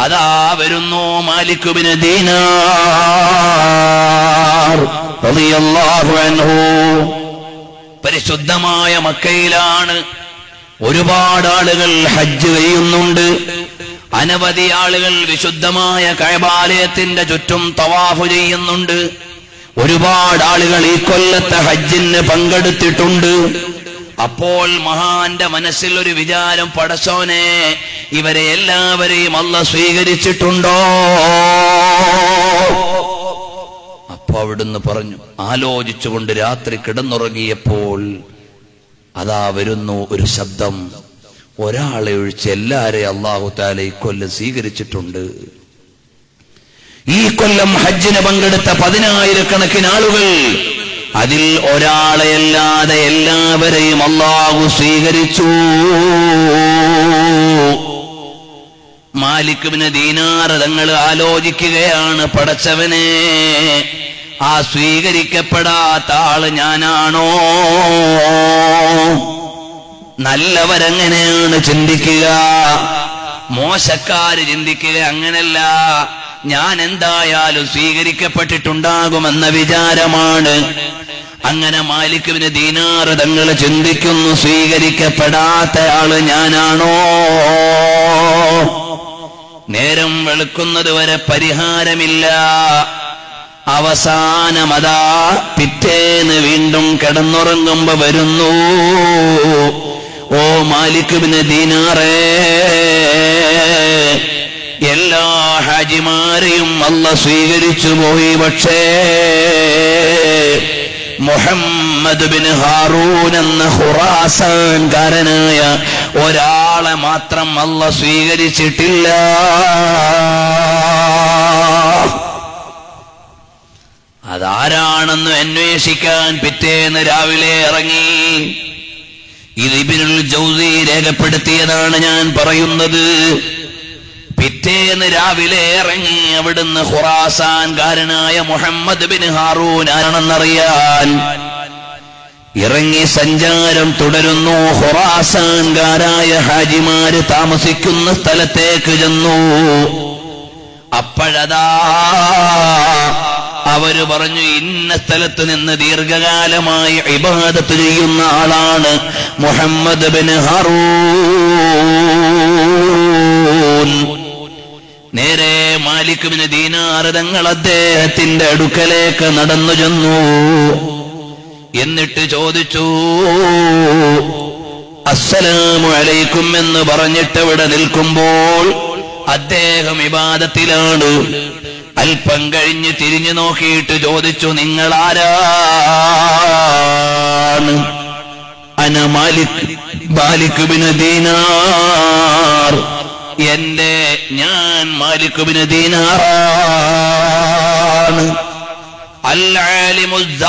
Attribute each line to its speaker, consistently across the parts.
Speaker 1: അതാ വരുന്നു മാലിക്കുബിന് ദീനാർ പരിശുദ്ധമായ മക്കയിലാണ് ഒരുപാട് ആളുകൾ ഹജ്ജ് ചെയ്യുന്നുണ്ട് അനവധി ആളുകൾ വിശുദ്ധമായ കൈബാലയത്തിന്റെ ചുറ്റും തവാഫ് ചെയ്യുന്നുണ്ട്. ഒരുപാട് ആളുകൾ ഈ കൊല്ലത്തെ ഹജ്ജിന് പങ്കെടുത്തിട്ടുണ്ട്. അപ്പോൾ മഹാന്റെ മനസ്സിൽ ഒരു വിചാരം പടച്ചോനെ ഇവരെ എല്ലാവരെയും അല്ല സ്വീകരിച്ചിട്ടുണ്ടോ? അപ്പൊ അവിടുന്ന് പറഞ്ഞു ആലോചിച്ചുകൊണ്ട് രാത്രി കിടന്നുറങ്ങിയപ്പോൾ അതാ വരുന്നു ഒരു ശബ്ദം. ഒരാളെ ഒഴിച്ച് എല്ലാരെ അള്ളാഹു താല ഈ കൊല്ലം സ്വീകരിച്ചിട്ടുണ്ട്. ഈ കൊല്ലം ഹജ്ജിന് പങ്കെടുത്ത പതിനായിരക്കണക്കിന് ആളുകൾ അതിൽ ഒരാളെയല്ലാതെ എല്ലാവരെയും അള്ളാഹു സ്വീകരിച്ചു. മാലിക്കുവിന് ദീനാർ തങ്ങൾ ആലോചിക്കുകയാണ് പടച്ചവനെ ആ സ്വീകരിക്കപ്പെടാത്ത ആൾ ഞാനാണോ? നല്ലവരെങ്ങനെയാണ് ചിന്തിക്കുക? മോശക്കാര് ചിന്തിക്കുക അങ്ങനല്ല. ഞാൻ എന്തായാലും സ്വീകരിക്കപ്പെട്ടിട്ടുണ്ടാകുമെന്ന വിചാരമാണ്. അങ്ങനെ മാലിക്കുവിന് ദീനാറ് ചിന്തിക്കുന്നു സ്വീകരിക്കപ്പെടാത്ത ആൾ ഞാനാണോ? നേരം വെളുക്കുന്നത് വരെ പരിഹാരമില്ല. അവസാനമതാ പിറ്റേന്ന് വീണ്ടും കിടന്നുറങ്ങുമ്പോ വരുന്നു. ഓ മാലിക്കുബിന് ദീനാറേ എല്ലാ ഹാജിമാരെയും അല്ല സ്വീകരിച്ചു പോയി പക്ഷേ മുഹമ്മദ് ബിൻ ഹാറൂൻ എന്ന ഹുറാസൻകാരനായ ഒരാളെ മാത്രം അല്ല സ്വീകരിച്ചിട്ടില്ല. അതാരാണെന്ന് അന്വേഷിക്കാൻ പിറ്റേന്ന് രാവിലെ ഇറങ്ങി. ഇത് ഇബിനുൽ ജൗസി രേഖപ്പെടുത്തിയതാണ് ഞാൻ പറയുന്നത്. പിറ്റേന്ന് രാവിലെ ഇറങ്ങി അവിടുന്ന് ഖുറാസാൻകാരനായ മുഹമ്മദ് ബിൻ ഹാറൂൻ ആണെന്നറിയാൻ ഇറങ്ങി സഞ്ചാരം തുടരുന്നു. ഖുറാസാൻകാരായ ഹാജിമാര് താമസിക്കുന്ന സ്ഥലത്തേക്ക് ചെന്നു. അപ്പോഴതാ അവർ പറഞ്ഞു ഇന്ന സ്ഥലത്ത് നിന്ന് ദീർഘകാലമായി ഇബാദത്ത് ചെയ്യുന്ന ആളാണ് മുഹമ്മദ് ബിൻ ഹറൂൻ. നേരെ മാലിക്കുമിന് ദീനാരതങ്ങൾ അദ്ദേഹത്തിന്റെ അടുക്കലേക്ക് നടന്നു ചെന്നു. എന്നിട്ട് ചോദിച്ചു അസ്സലാമു അലൈക്കും എന്ന് പറഞ്ഞിട്ട് ഇവിടെ നിൽക്കുമ്പോൾ അദ്ദേഹം ഇബാദത്തിലാണ്. അല്പം കഴിഞ്ഞ് തിരിഞ്ഞു നോക്കിയിട്ട് ചോദിച്ചു നിങ്ങൾ ആരാണ്? അന മാലിക് മാലിക് ബിന് ദീനാർ. എന്റെ ഞാൻ മാലിക്കുബിന് ദീനാറാണ്. അല്ലാലിമുദ്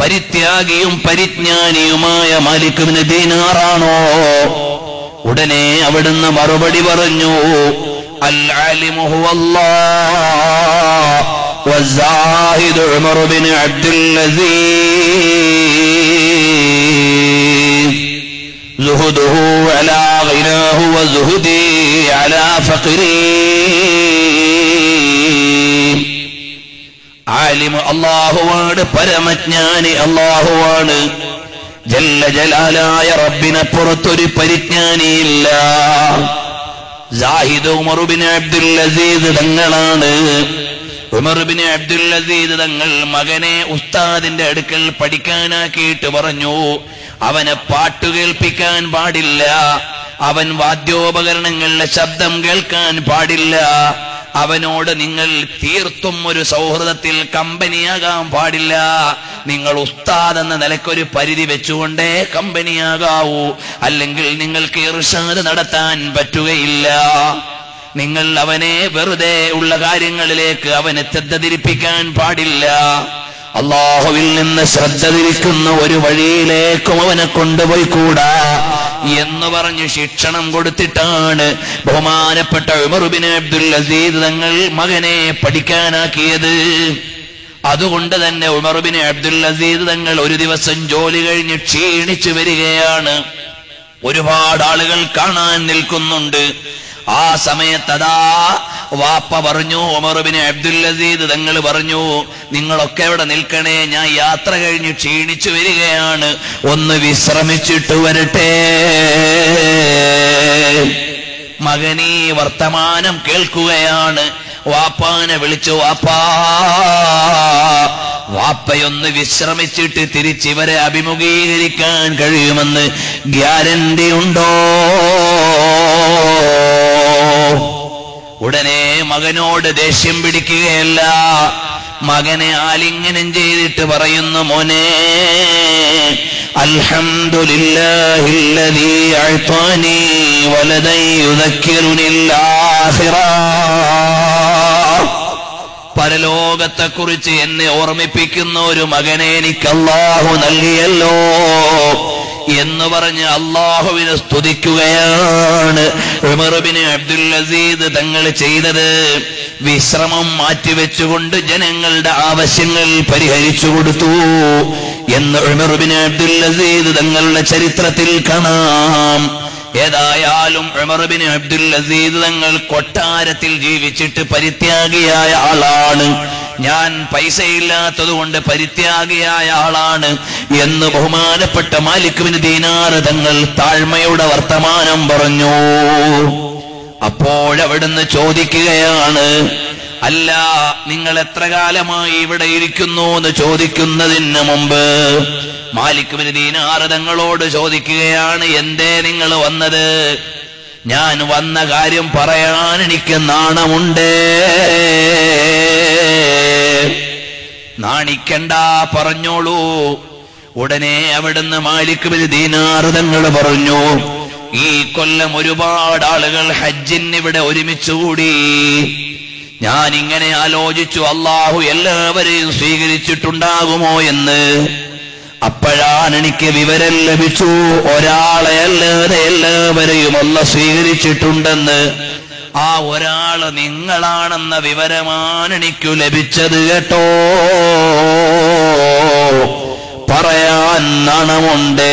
Speaker 1: പരിത്യാഗിയും പരിജ്ഞാനിയുമായ മാലിക്കുബിന് ദീനാറാണോ? ഉടനെ അവിടുന്ന് മറുപടി പറഞ്ഞു അല്ലാലിമുഹുവല്ലാഹിദ് അബ്ദുൽ നസീർ زهده على غناه وزهدي على فقري ആലിം അള്ളാഹുവാണ് പരമജ്ഞാനി അള്ളാഹുവാണ് ജല്ല ജലാലായ റബ്ബിനപ്പുറത്തൊരു പരിജ്ഞാനിയില്ല ജാഹിദ് ഉമറുബിൻ അബ്ദുൽ അസീദ് തങ്ങളാണ് ഉമറുബിൻ അബ്ദുൽ അസീദ് തങ്ങൾ മകനെ ഉസ്താദിന്റെ അടുക്കൽ പഠിക്കാനാക്കിയിട്ട് പറഞ്ഞു അവനെ പാട്ട് കേൾപ്പിക്കാൻ പാടില്ല. അവൻ വാദ്യോപകരണങ്ങളുടെ ശബ്ദം കേൾക്കാൻ പാടില്ല. അവനോട് നിങ്ങൾ തീർത്തും ഒരു സൗഹൃദത്തിൽ കമ്പനിയാകാൻ പാടില്ല. നിങ്ങൾ ഉസ്താദ് എന്ന നിലക്കൊരു പരിധി വെച്ചുകൊണ്ടേ കമ്പനിയാകാവൂ. അല്ലെങ്കിൽ നിങ്ങൾക്ക് ഇർഷാദ് നടത്താൻ പറ്റുകയില്ല. നിങ്ങൾ അവനെ വെറുതെ ഉള്ള കാര്യങ്ങളിലേക്ക് അവനെ ശ്രദ്ധ തിരിപ്പിക്കാൻ പാടില്ല. അള്ളാഹുവിൽ നിന്ന് ശ്രദ്ധ തിരിക്കുന്ന ഒരു വഴിയിലേക്കും അവനെ കൊണ്ടുപോയി കൂടാ എന്ന് പറഞ്ഞ് ശിക്ഷണം കൊടുത്തിട്ടാണ് ബഹുമാനപ്പെട്ട ഉമറുബിൻ അബ്ദുൽ അസീദ് തങ്ങൾ മകനെ പഠിക്കാനാക്കിയത്. അതുകൊണ്ട് തന്നെ ഉമറുബിൻ അബ്ദുൽ അസീദ് തങ്ങൾ ഒരു ദിവസം ജോലി കഴിഞ്ഞ് ക്ഷീണിച്ചു വരികയാണ്. ഒരുപാട് ആളുകൾ കാണാൻ നിൽക്കുന്നുണ്ട്. ആ സമയത്തതാ വാപ്പ പറഞ്ഞു ഒമറുബിന് അബ്ദുൽ അസീദ് തങ്ങൾ പറഞ്ഞു നിങ്ങളൊക്കെ ഇവിടെ നിൽക്കണേ? ഞാൻ യാത്ര കഴിഞ്ഞ് ക്ഷീണിച്ചു വരികയാണ്. ഒന്ന് വിശ്രമിച്ചിട്ട് വരട്ടെ. മകനീ വർത്തമാനം കേൾക്കുകയാണ്. വാപ്പാനെ വിളിച്ചു വാപ്പാ വാപ്പയൊന്ന് വിശ്രമിച്ചിട്ട് തിരിച്ചിവരെ അഭിമുഖീകരിക്കാൻ കഴിയുമെന്ന് ഗ്യാരണ്ടി ഉണ്ടോ? ഉടനെ മകനോട് ദേഷ്യം പിടിക്കുകയല്ല. മകനെ ആലിംഗനം ചെയ്തിട്ട് പറയുന്നു മോനെ പരലോകത്തെക്കുറിച്ച് എന്നെ ഓർമ്മിപ്പിക്കുന്ന ഒരു മകനെ എനിക്ക് അള്ളാഹു നൽകിയല്ലോ. എന്ന് പറഞ്ഞ് അള്ളാഹുവിനെ സ്തുതിക്കുകയാണ്. ഉമറുബിന് അബ്ദുൽ അസീദ് തങ്ങൾ ചെയ്തത് വിശ്രമം മാറ്റിവെച്ചുകൊണ്ട് ജനങ്ങളുടെ ആവശ്യങ്ങൾ പരിഹരിച്ചു കൊടുത്തു എന്ന് ഉമറുബിന് അബ്ദുൽ അസീദ് തങ്ങളുടെ ചരിത്രത്തിൽ കാണാം. ഏതായാലും ഉമർബിന് അബ്ദുൽ അസീദ് തങ്ങൾ കൊട്ടാരത്തിൽ ജീവിച്ചിട്ട് പരിത്യാഗിയായ ആളാണ്. ഞാൻ പൈസയില്ലാത്തതുകൊണ്ട് പരിത്യാഗിയായ ആളാണ് എന്ന് ബഹുമാനപ്പെട്ട മാലിക്കുവിന് ദീനാറ് തങ്ങൾ താഴ്മയുടെ വർത്തമാനം പറഞ്ഞു. അപ്പോഴവിടുന്ന് ചോദിക്കുകയാണ് അല്ല നിങ്ങൾ എത്ര കാലമായി ഇവിടെ ഇരിക്കുന്നു? എന്ന് ചോദിക്കുന്നതിന് മുമ്പ് മാലിക്കുവിന് ബിൻ തങ്ങളോട് ചോദിക്കുകയാണ് എന്തേ നിങ്ങൾ വന്നത്? ഞാൻ വന്ന കാര്യം പറയാൻ എനിക്ക് നാണമുണ്ട്. നാണിക്കണ്ട പറഞ്ഞോളൂ. ഉടനെ അവിടുന്ന് മാലിക് ദീനാർദങ്ങൾ ദീനാർ പറഞ്ഞു ഈ കൊല്ലം ഒരുപാട് ആളുകൾ ഹജ്ജിന് ഇവിടെ ഒരുമിച്ചുകൂടി ഞാൻ ഇങ്ങനെ ആലോചിച്ചു അള്ളാഹു എല്ലാവരെയും സ്വീകരിച്ചിട്ടുണ്ടാകുമോ എന്ന്. അപ്പോഴാണ് എനിക്ക് വിവരം ലഭിച്ചു. ഒരാളെ അല്ലാതെ എല്ലാവരെയും അല്ല സ്വീകരിച്ചിട്ടുണ്ടെന്ന്. ആ ഒരാൾ നിങ്ങളാണെന്ന വിവരമാണ് എനിക്ക് ലഭിച്ചത് കേട്ടോ. പറയാൻ നാണമുണ്ട്.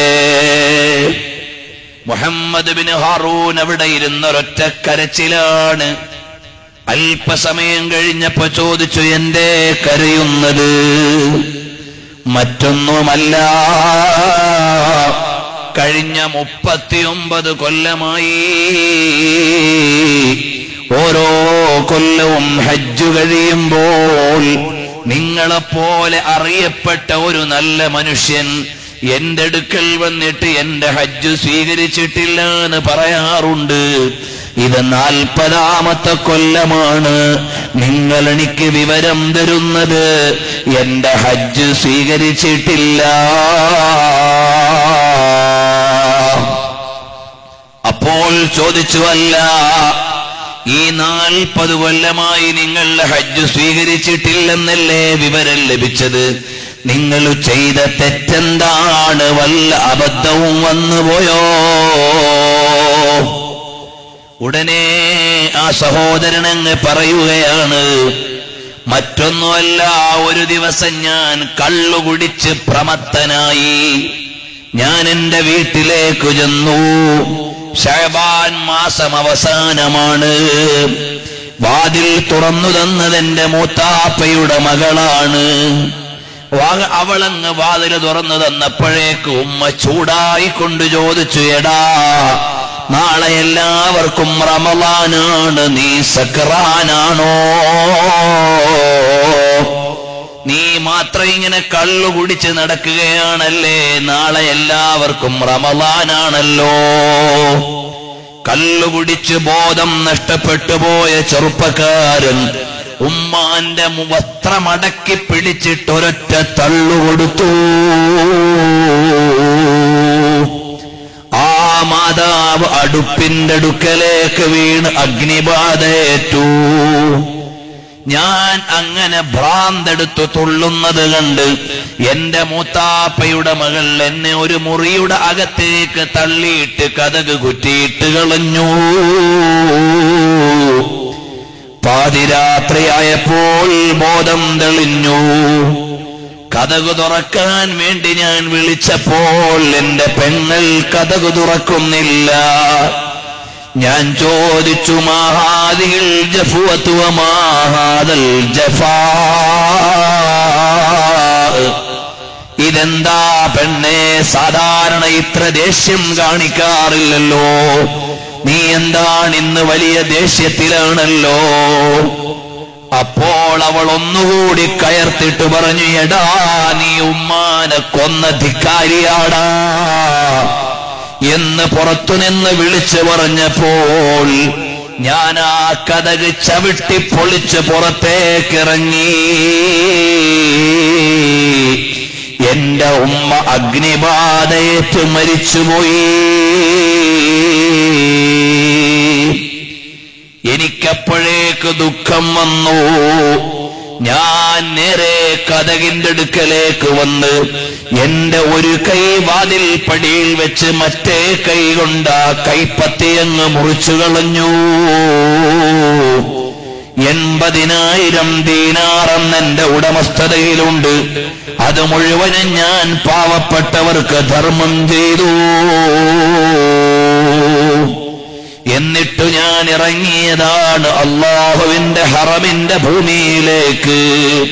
Speaker 1: മുഹമ്മദ് ബിൻ ഹാറൂൻ അവിടെ ഇരുന്നൊരൊറ്റ കരച്ചിലാണ് അല്പസമയം കഴിഞ്ഞപ്പോ ചോദിച്ചു എന്റെ കരയുന്നത്? മറ്റൊന്നുമല്ല. കഴിഞ്ഞ മുപ്പത്തിയൊമ്പത് കൊല്ലമായി ഓരോ കൊല്ലവും ഹജ്ജ് കഴിയുമ്പോൾ നിങ്ങളെപ്പോലെ അറിയപ്പെട്ട ഒരു നല്ല മനുഷ്യൻ എന്റെ അടുക്കൽ വന്നിട്ട് എന്റെ ഹജ്ജ് സ്വീകരിച്ചിട്ടില്ല എന്ന് പറയാറുണ്ട്. ഇത് നാൽപ്പതാമത്തെ കൊല്ലമാണ്. നിങ്ങൾ എനിക്ക് വിവരം തരുന്നത്. എന്റെ ഹജ്ജ് സ്വീകരിച്ചിട്ടില്ല. അപ്പോൾ ചോദിച്ചു അല്ല ഈ നാൽപ്പത് കൊല്ലമായി നിങ്ങൾ ഹജ്ജ് സ്വീകരിച്ചിട്ടില്ലെന്നല്ലേ വിവരം ലഭിച്ചത്? നിങ്ങൾ ചെയ്ത തെറ്റെന്താണ്? വല്ല അബദ്ധവും വന്നുപോയോ? ഉടനെ ആ സഹോദരനങ്ങ് പറയുകയാണ് മറ്റൊന്നുമല്ല ഒരു ദിവസം ഞാൻ കള്ളുകുടിച്ച് പ്രമത്തനായി. ഞാൻ എന്റെ വീട്ടിലേക്ക് ചെന്നു. ഷഹബാൻ മാസം അവസാനമാണ്. വാതിൽ തുറന്നു തന്നത് എന്റെ മൂത്താപ്പയുടെ മകളാണ്. അവളങ്ങ് വാതിൽ തുറന്നു തന്നപ്പോഴേക്ക് ഉമ്മ ചൂടായിക്കൊണ്ട് ചോദിച്ചു എടാ നാളെ എല്ലാവർക്കും റമലാനാണ് നീ സക്രാനാണോ? നീ മാത്രം ഇങ്ങനെ കള്ളു കുടിച്ച് നടക്കുകയാണല്ലേ? നാളെ എല്ലാവർക്കും റമലാനാണല്ലോ കള്ളുകുടിച്ച് ബോധം നഷ്ടപ്പെട്ടു പോയ ചെറുപ്പക്കാരൻ ഉമ്മാന്റെ വസ്ത്രമടക്കി പിടിച്ചിട്ടൊരൊറ്റ തള്ളുകൊടുത്തു അടുപ്പിന്റെ അടുക്കലേക്ക് വീണ് അഗ്നിബാധയേറ്റു. ഞാൻ അങ്ങനെ ഭ്രാന്തെടുത്തു തുള്ളുന്നത് കണ്ട് എന്റെ മൂത്താപ്പയുടെ മകൾ എന്നെ ഒരു മുറിയുടെ അകത്തേക്ക് തള്ളിയിട്ട് കഥക് കുറ്റിയിട്ട് കളഞ്ഞു. പാതിരാത്രിയായപ്പോൾ ബോധം തെളിഞ്ഞു. കഥകു തുറക്കാൻ വേണ്ടി ഞാൻ വിളിച്ചപ്പോൾ എന്റെ പെങ്ങൾ കഥകു തുറക്കുന്നില്ല. ഞാൻ ചോദിച്ചു മാഹാദിൽ ജഫുവത്തുവ മാഹാദൽ ജഫാ. ഇതെന്താ പെണ്ണെ സാധാരണ ഇത്ര ദേഷ്യം കാണിക്കാറില്ലല്ലോ. നീ എന്താണ് ഇന്ന് വലിയ ദേഷ്യത്തിലാണല്ലോ? അപ്പോൾ അവൾ ഒന്നുകൂടി കയർത്തിട്ട് പറഞ്ഞു എടാ നീ ഉമ്മാനെ കൊന്ന ധിക്കാരിയാടാ. എന്ന് പുറത്തുനിന്ന് വിളിച്ചു പറഞ്ഞപ്പോൾ ഞാൻ ആ കഥക് ചവിട്ടി പൊളിച്ച് പുറത്തേക്കിറങ്ങി. എന്റെ ഉമ്മ അഗ്നിബാധയേറ്റ് മരിച്ചുപോയി. എനിക്കപ്പോഴേക്ക് ദുഃഖം വന്നു. ഞാൻ നേരെ കഥകിന്റെ അടുക്കലേക്ക് വന്ന് എന്റെ ഒരു കൈ വാതിൽ പടിയിൽ വെച്ച് മറ്റേ കൈ കൊണ്ട് ആ കൈപ്പത്തി അങ്ങ് മുറിച്ചു കളഞ്ഞു. എൺപതിനായിരം ദീനാറെന്ന് എന്റെ ഉടമസ്ഥതയിലുണ്ട്. അത് മുഴുവനും ഞാൻ പാവപ്പെട്ടവർക്ക് ധർമ്മം ചെയ്തു. എന്നിട്ടു ഞാൻ ഇറങ്ങിയതാണ് അള്ളാഹുവിന്റെ ഹറമിന്റെ ഭൂമിയിലേക്ക്.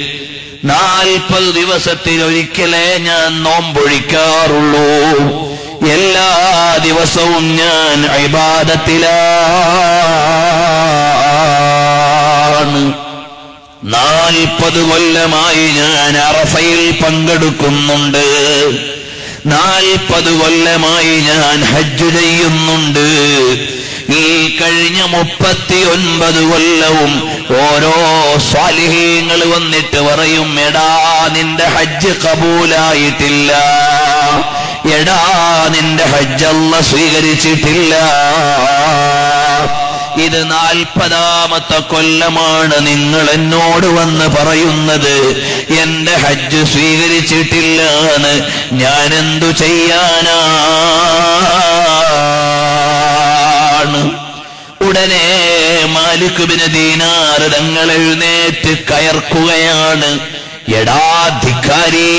Speaker 1: നാൽപ്പത് ദിവസത്തിലൊരിക്കലേ ഞാൻ നോമ്പൊഴിക്കാറുള്ളൂ. എല്ലാ ദിവസവും ഞാൻ ഇബാദത്തിലാണ്. നാൽപ്പത് കൊല്ലമായി ഞാൻ അറഫയിൽ പങ്കെടുക്കുന്നുണ്ട്. നാൽപ്പത് കൊല്ലമായി ഞാൻ ഹജ്ജ് ചെയ്യുന്നുണ്ട്. ഈ ഒൻപത് കൊല്ലവും ഓരോ സ്വാലിഹീങ്ങൾ വന്നിട്ട് പറയും എടാ നിന്റെ ഹജ്ജ് കബൂലായിട്ടില്ല. എടാ നിന്റെ ഹജ്ജല്ല സ്വീകരിച്ചിട്ടില്ല. ഇത് നാൽപ്പതാമത്തെ കൊല്ലമാണ് നിങ്ങൾ എന്നോട് വന്ന് പറയുന്നത്. എന്റെ ഹജ്ജ് സ്വീകരിച്ചിട്ടില്ലാണ് ഞാൻ എന്തു ചെയ്യാനാണ്? ഉടനെ മാലിക്കുബിന് ദീനാറ് തങ്ങൾ എഴുന്നേറ്റ് കയർക്കുകയാണ്. എടാ ധിക്കാരി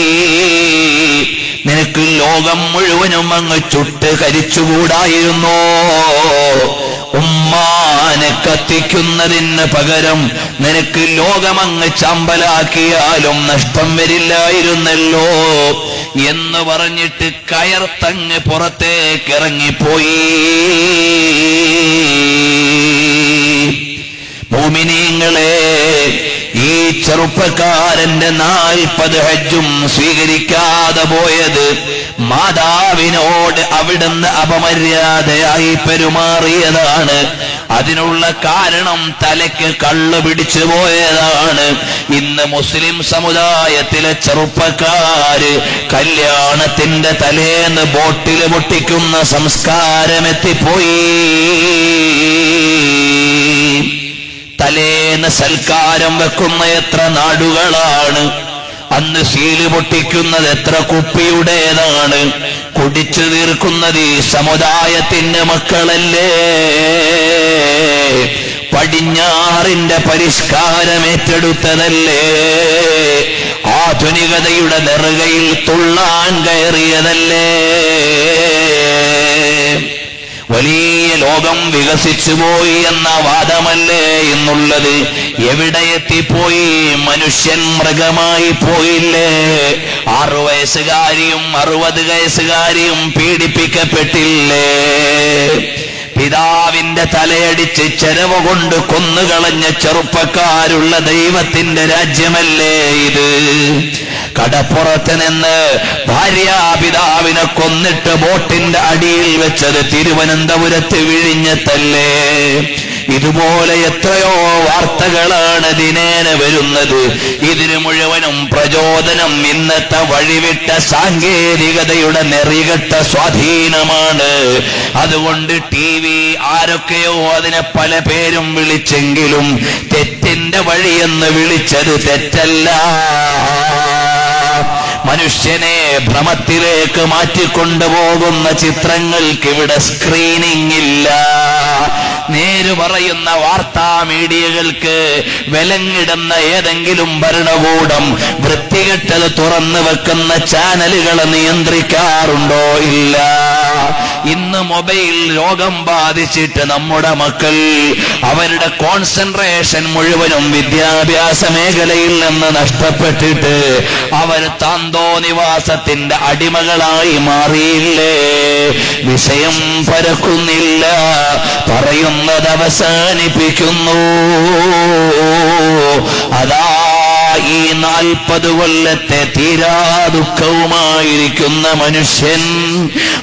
Speaker 1: നിനക്ക് ലോകം മുഴുവനും അങ്ങ് ചുട്ട് കരിച്ചുകൂടായിരുന്നോ? ഉമ്മാനെ കത്തിക്കുന്നതിന് പകരം നിനക്ക് ലോകമങ്ങ് ചമ്പലാക്കിയാലും നഷ്ടം വരില്ലായിരുന്നല്ലോ എന്ന് പറഞ്ഞിട്ട് കയർത്തങ്ങ് പുറത്തേക്ക് ഭൂമിനീങ്ങളെ ഈ ചെറുപ്പക്കാരന്റെ നാൽപ്പത് ഹജ്ജും സ്വീകരിക്കാതെ പോയത് മാതാവിനോട് അവിടുന്ന് അപമര്യാദയായി പെരുമാറിയതാണ്. അതിനുള്ള കാരണം തലയ്ക്ക് കള്ളു പിടിച്ചു പോയതാണ്. ഇന്ന് മുസ്ലിം സമുദായത്തിലെ ചെറുപ്പക്കാര് കല്യാണത്തിന്റെ തലേന്ന് ബോട്ടിൽ പൊട്ടിക്കുന്ന സംസ്കാരം എത്തിപ്പോയി തലേന്ന് സൽക്കാരം വെക്കുന്ന എത്ര നാടുകളാണ്? അന്ന് സീൽ പൊട്ടിക്കുന്നത് എത്ര കുപ്പിയുടേതാണ്? കുടിച്ചു തീർക്കുന്നത് ഈ സമുദായത്തിന്റെ മക്കളല്ലേ? പടിഞ്ഞാറിന്റെ പരിഷ്കാരം ഏറ്റെടുത്തതല്ലേ ആധുനികതയുടെ നെറുകയിൽ തുള്ളാൻ കയറിയതല്ലേ? വലിയ ലോകം വികസിച്ചു പോയി എന്ന വാദമല്ലേ എന്നുള്ളത് എവിടെ എത്തിപ്പോയി? മനുഷ്യൻ മൃഗമായി പോയില്ലേ? ആറു വയസ്സുകാരിയും അറുപത് വയസ്സുകാരിയും പീഡിപ്പിക്കപ്പെട്ടില്ലേ? പിതാവിന്റെ തലയടിച്ച് ചെരവ് കൊണ്ട് കൊന്നുകളഞ്ഞ ചെറുപ്പക്കാരുള്ള ദൈവത്തിന്റെ രാജ്യമല്ലേ ഇത്? കടപ്പുറത്ത് നിന്ന് ഭാര്യാപിതാവിനെ കൊന്നിട്ട് ബോട്ടിന്റെ അടിയിൽ വെച്ചത് തിരുവനന്തപുരത്ത് വിഴിഞ്ഞത്തല്ലേ? ഇതുപോലെ എത്രയോ വാർത്തകളാണ് ദിനേന വരുന്നത്. ഇതിന് മുഴുവനും പ്രചോദനം ഇന്നത്തെ വഴിവിട്ട സാങ്കേതികതയുടെ നെറികെട്ട സ്വാധീനമാണ്. അതുകൊണ്ട് ടി വി ആരൊക്കെയോ അതിനെ പല പേരും വിളിച്ചെങ്കിലും തെറ്റിന്റെ വഴിയെന്ന് വിളിച്ചത് തെറ്റല്ല. മനുഷ്യനെ ഭ്രമത്തിലേക്ക് മാറ്റിക്കൊണ്ടുപോകുന്ന ചിത്രങ്ങൾക്ക് ഇവിടെ സ്ക്രീനിംഗ് ഇല്ല. നേര് പറയുന്ന വാർത്താ മീഡിയകൾക്ക് വിലങ്ങിടുന്ന ഏതെങ്കിലും ഭരണകൂടം വൃത്തികെട്ടത് തുറന്നു വെക്കുന്ന ചാനലുകളെ നിയന്ത്രിക്കാറുണ്ടോ ഇല്ല? ഇന്ന് മൊബൈൽ രോഗം ബാധിച്ചിട്ട് നമ്മുടെ മക്കൾ അവരുടെ കോൺസെൻട്രേഷൻ മുഴുവനും വിദ്യാഭ്യാസ മേഖലയിൽ നിന്ന് നഷ്ടപ്പെട്ടിട്ട് അവർ താന്തോ നിവാസത്തിന്റെ അടിമകളായി മാറിയില്ലേ? വിഷയം പരക്കുന്നില്ല. പറയുന്നത് അവസാനിപ്പിക്കുന്നു അതാ ഈ നാൽപ്പത് കൊല്ലത്തെ തീരാ ദുഃഖവുമായിരിക്കുന്ന മനുഷ്യൻ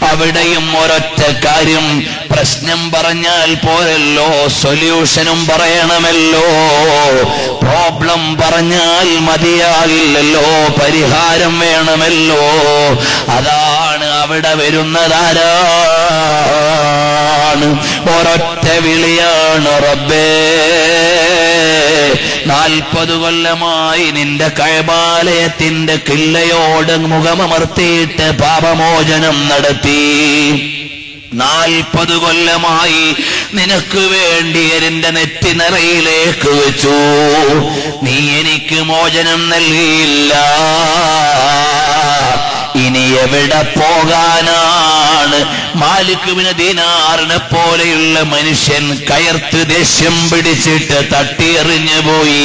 Speaker 1: അവിടെയും ഒരൊറ്റ കാര്യം പ്രശ്നം പറഞ്ഞാൽ പോരല്ലോ സൊല്യൂഷനും പറയണമല്ലോ. പ്രോബ്ലം പറഞ്ഞാൽ മതിയാകില്ലല്ലോ പരിഹാരം വേണമല്ലോ. അതാണ് അവിടെ വരുന്നതാരാണ് ഒരൊറ്റ വിളിയാണ് റബ്ബേ. നാൽപ്പത് കൊല്ലമായി നിന്റെ കഴബാലയത്തിന്റെ കില്ലയോട് മുഖമമർത്തിയിട്ട് പാപമോചനം നടത്തി. നാൽപ്പത് കൊല്ലമായി നിനക്ക് വേണ്ടി എന്റെ നെറ്റി നിറയിലേക്ക് വെച്ചു. നീ എനിക്ക് മോചനം നൽകിയില്ല. ഇനി എവിടെ പോകാനാണ് മാലിക്കുവിന് ദിനാറിനെ പോലെയുള്ള മനുഷ്യൻ കയർത്ത് ദേഷ്യം പിടിച്ചിട്ട് തട്ടിയെറിഞ്ഞു പോയി.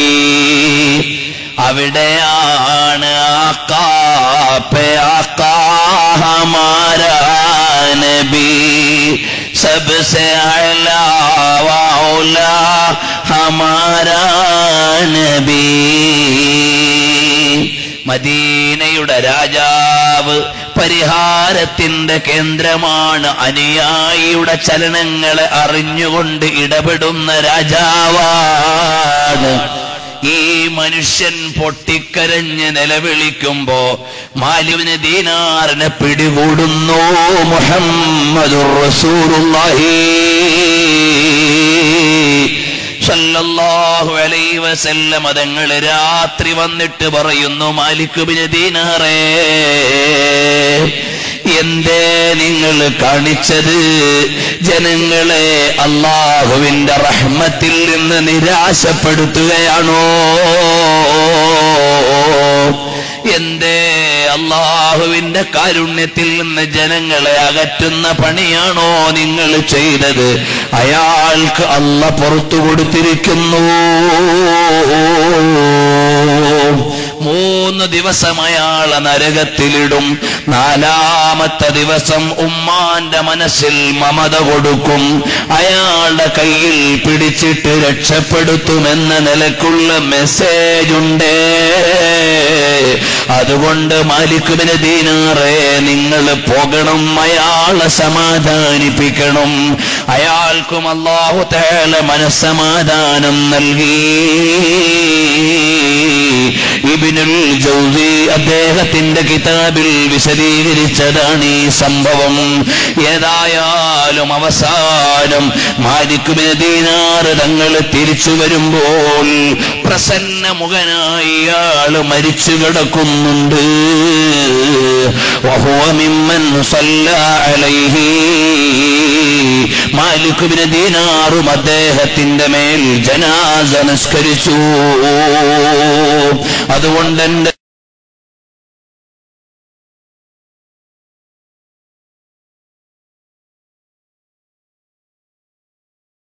Speaker 1: അവിടെയാണ് നബി സബ്സെ അല്ല ഹമാരാ നബി മദീനയുടെ രാജാവ് പരിഹാരത്തിന്റെ കേന്ദ്രമാണ് അനുയായിയുടെ ചലനങ്ങളെ അറിഞ്ഞുകൊണ്ട് ഇടപെടുന്ന രാജാവാണ്. ഈ മനുഷ്യൻ പൊട്ടിക്കരഞ്ഞ് നിലവിളിക്കുമ്പോ മാലിവിന് ദീനാറിനെ പിടികൂടുന്നു മുഹമ്മദുർ റസൂലുള്ളാഹി. സല്ലല്ലാഹു അലൈഹി വസല്ലം അതങ്ങൾ രാത്രി വന്നിട്ട് പറയുന്നു മാലിക് ബിൻ ദീനാറേ എന്തേ നിങ്ങൾ കാണിച്ചത്? ജനങ്ങളെ അള്ളാഹുവിന്റെ റഹ്മത്തിൽ നിന്ന് നിരാശപ്പെടുത്തുകയാണോ? എന്തേ അള്ളാഹുവിന്റെ കാരുണ്യത്തിൽ നിന്ന് ജനങ്ങളെ അകറ്റുന്ന പണിയാണോ നിങ്ങൾ ചെയ്തത്? അയാൾക്ക് അല്ല പുറത്തു കൊടുത്തിരിക്കുന്നു. ദിവസം അയാളെ നരകത്തിലിടും. നാലാമത്തെ ദിവസം ഉമ്മാന്റെ മനസ്സിൽ മമത കൊടുക്കും. അയാളുടെ കയ്യിൽ പിടിച്ചിട്ട് രക്ഷപ്പെടുത്തുമെന്ന നിലക്കുള്ള മെസ്സേജ് ഉണ്ട്. അതുകൊണ്ട് മാലിക്കുമിന് ദീനാറേ നിങ്ങൾ പോകണം അയാളെ സമാധാനിപ്പിക്കണം. അയാൾക്കും അള്ളാഹു തേല മനസ്സമാധാനം നൽകി. ഇബിനുൽ മൗദി അദ്ദേഹത്തിന്റെ കിതാബിൽ വിശദീകരിച്ചതാണ് ഈ സംഭവം. ഏതായാലും അവസാനം മാരിക്കുമെതിനാറ് തങ്ങൾ തിരിച്ചു വരുമ്പോൾ പ്രസന്ന മുഖനായി ആൾ മരിച്ചു കിടക്കുന്നുണ്ട്. ദീനാറും അദ്ദേഹത്തിന്റെ മേൽ ജനാസ നിസ്കരിച്ചു. അതുകൊണ്ട്